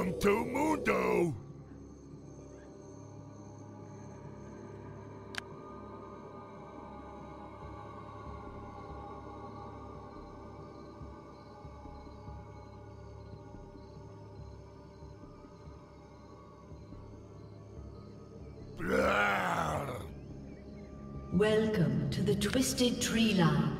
Come to Mundo! Welcome to the Twisted Treeline.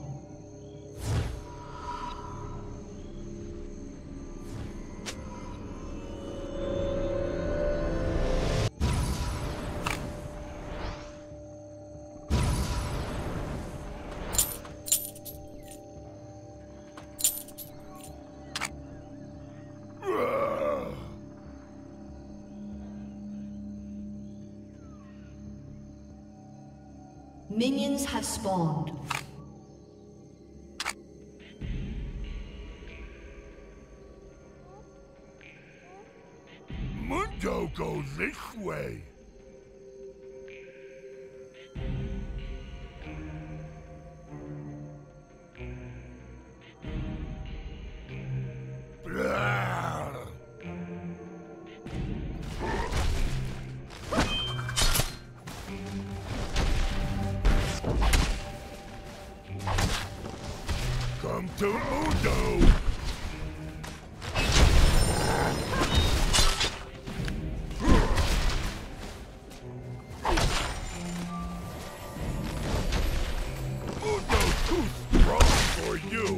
Minions have spawned. Mundo goes this way. To Mundo! Mundo's too strong for you!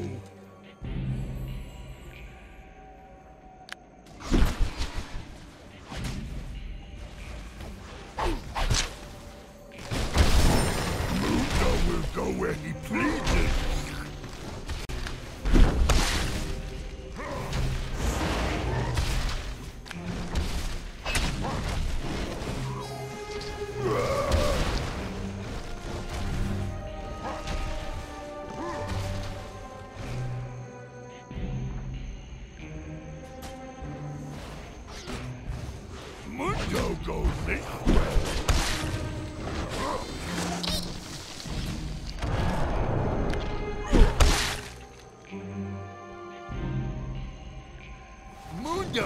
Mundo will go where he pleases! This way. Mundo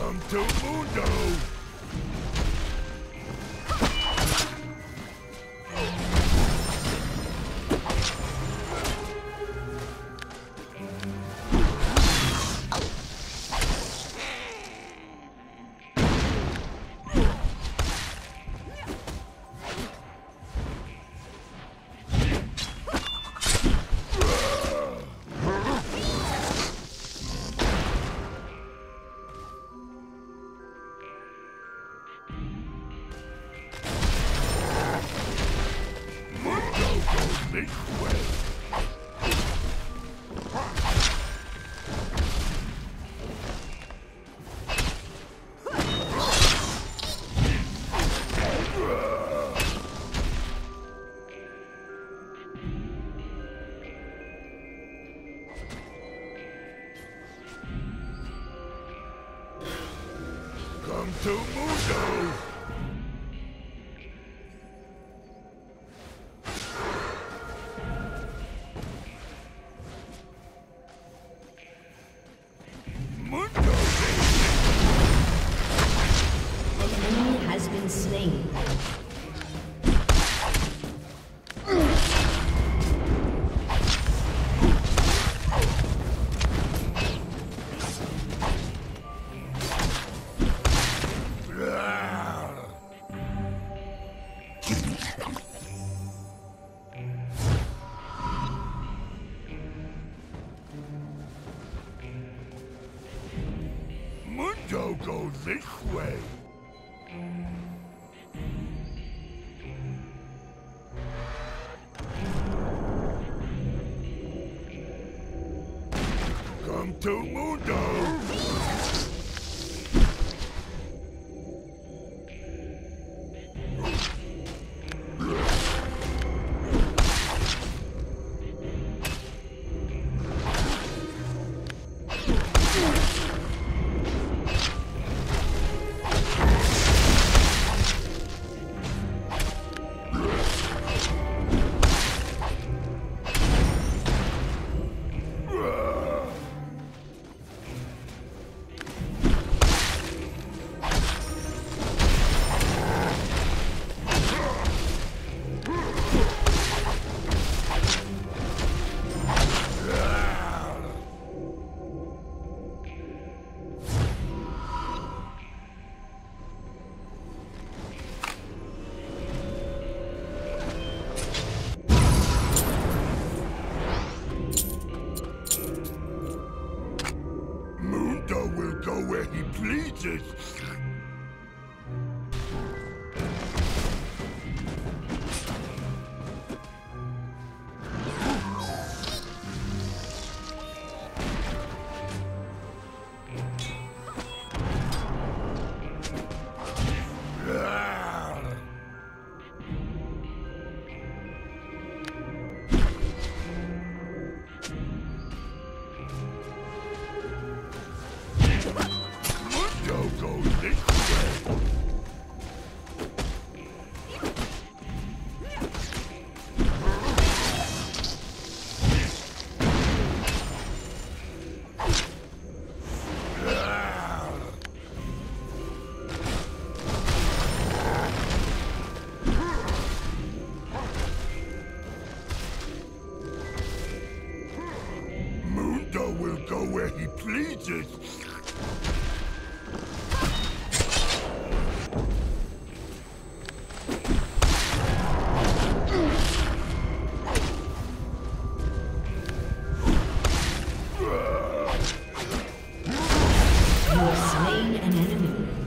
Come to! Mundo Come to! Mundo! to Mundo! Africa. where he pleases. You have slain an enemy.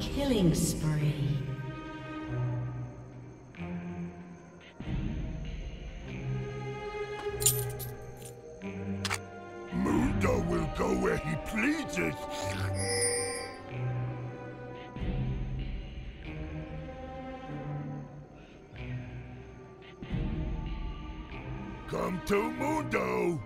Killing spree. Come to Mundo!